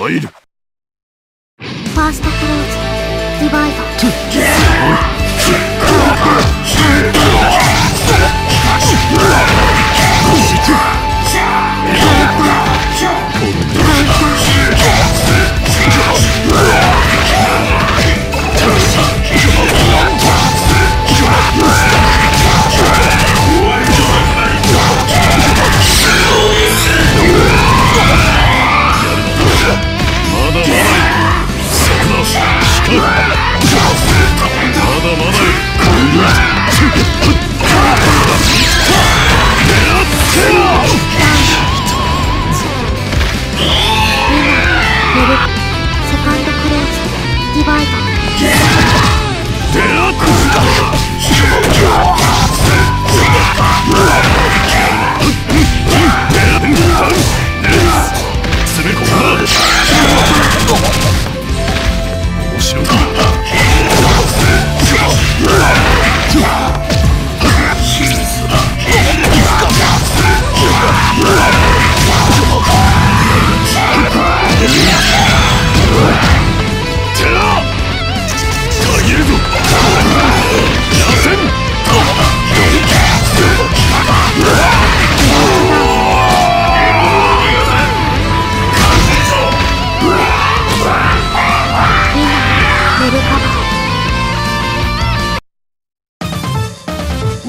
参る。ファーストクローズディバイドま Bang!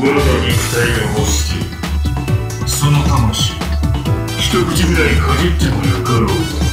我が肉体が欲しきその魂一口ぐらいかじってもよかろう。